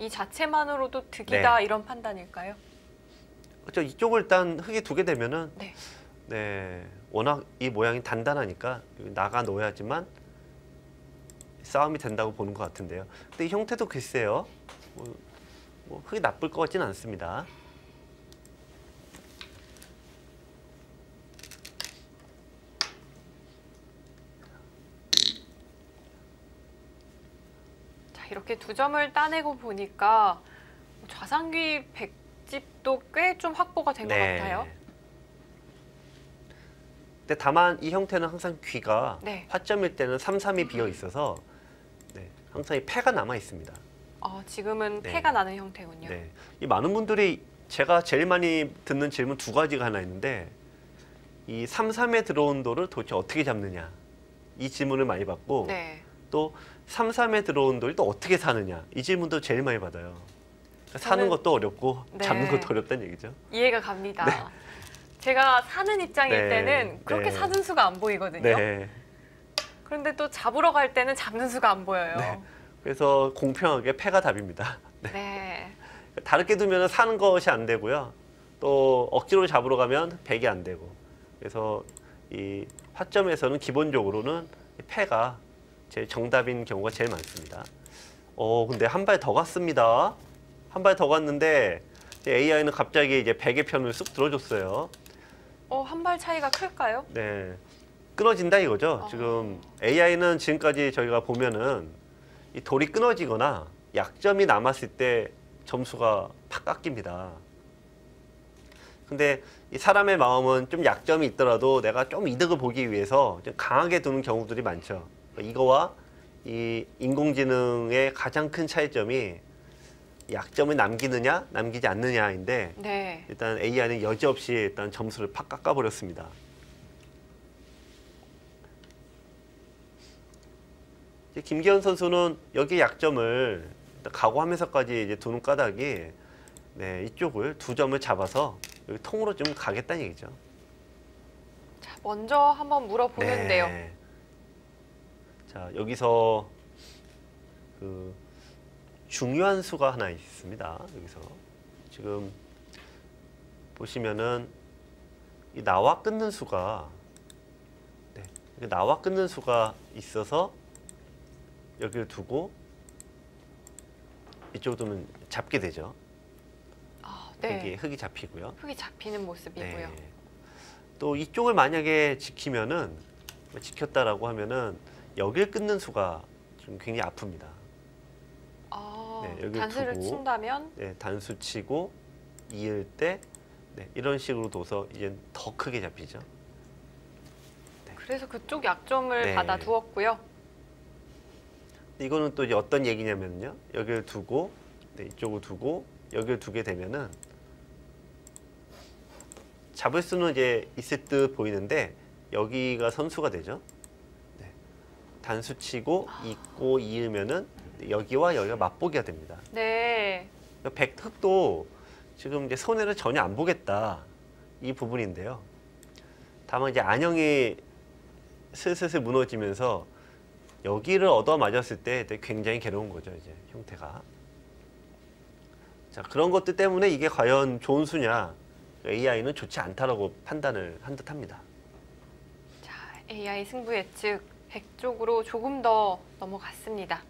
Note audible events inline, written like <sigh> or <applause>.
이 자체만으로도 득이다 네. 이런 판단일까요? 그렇죠. 이쪽을 일단 흙에 두게 되면은 네. 네 워낙 이 모양이 단단하니까 나가 놓아야지만 싸움이 된다고 보는 것 같은데요. 근데 이 형태도 글쎄요. 뭐, 뭐 흙이 나쁠 것 같지는 않습니다. 이렇게 두 점을 따내고 보니까 좌상귀 백집도 꽤 좀 확보가 된것 같아요. 근데 다만 이 형태는 항상 귀가 네. 화점일 때는 3, 3이 비어 있어서 네, 항상 이 패가 남아 있습니다. 어, 지금은 네. 패가 나는 형태군요. 네. 이 많은 분들이 제가 제일 많이 듣는 질문 두 가지가 하나 있는데 이 3, 3에 들어온 돌을 도대체 어떻게 잡느냐 이 질문을 많이 받고 네. 또 3, 3에 들어온 돌이 또 어떻게 사느냐 이 질문도 제일 많이 받아요. 그러니까 사는 것도 어렵고 네. 잡는 것도 어렵다는 얘기죠. 이해가 갑니다. 제가 사는 입장일 네. 때는 그렇게 네. 사는 수가 안 보이거든요. 네. 그런데 또 잡으러 갈 때는 잡는 수가 안 보여요. 네. 그래서 공평하게 패가 답입니다. <laughs> 네. 다르게 두면 사는 것이 안 되고요. 또 억지로 잡으러 가면 백이 안 되고. 그래서 이 화점에서는 기본적으로는 이 패가 제일 정답인 경우가 제일 많습니다. 어, 근데 한 발 더 갔습니다. 한 발 더 갔는데 AI는 갑자기 이제 백의 편을 쑥 들어줬어요. 어, 한 발 차이가 클까요? 네. 끊어진다 이거죠. 어. 지금 AI는 지금까지 저희가 보면은 이 돌이 끊어지거나 약점이 남았을 때 점수가 팍 깎입니다. 근데 이 사람의 마음은 좀 약점이 있더라도 내가 좀 이득을 보기 위해서 좀 강하게 두는 경우들이 많죠. 이거와 이 인공지능의 가장 큰 차이점이 약점을 남기느냐 남기지 않느냐인데 네. 일단 AI는 여지없이 일단 점수를 팍 깎아버렸습니다. 이제 김기현 선수는 여기 약점을 각오하면서까지 이제 두는 까닭이 네, 이쪽을 두 점을 잡아서 여기 통으로 좀 가겠다는 얘기죠. 자, 먼저 한번 물어보는데요. 네. 자 여기서 그 중요한 수가 하나 있습니다. 여기서 지금 보시면은 이 나와 끊는 수가 네, 나와 끊는 수가 있어서 여기를 두고 이쪽 두면 잡게 되죠. 아, 여기 네. 흙이 잡히고요. 흙이 잡히는 모습이고요. 네. 또 이쪽을 만약에 지키면은 지켰다라고 하면은 여길 끊는 수가 좀 굉장히 아픕니다. 아, 네, 여기를 단수를 두고. 친다면 네, 단수 치고 이을 때 네, 이런 식으로 둬서 이제 더 크게 잡히죠. 그래서 그쪽 약점을 네. 받아 두었고요. 이거는 또 어떤 얘기냐면요. 여기를 두고 네, 이쪽을 두고 여기를 두게 되면은 잡을 수는 이제 있을 듯 보이는데 여기가 선수가 되죠. 네. 단수 치고 잇고 이으면은 여기와 여기가 맛보기가 됩니다. 네. 백흑도 지금 이제 손해를 전혀 안 보겠다 이 부분인데요. 다만 이제 안형이 슬슬슬 무너지면서 여기를 얻어 맞았을 때 굉장히 괴로운 거죠 이제 형태가. 자 그런 것들 때문에 이게 과연 좋은 수냐 AI는 좋지 않다라고 판단을 한 듯합니다. 자, AI 승부 예측 100쪽으로 조금 더 넘어갔습니다.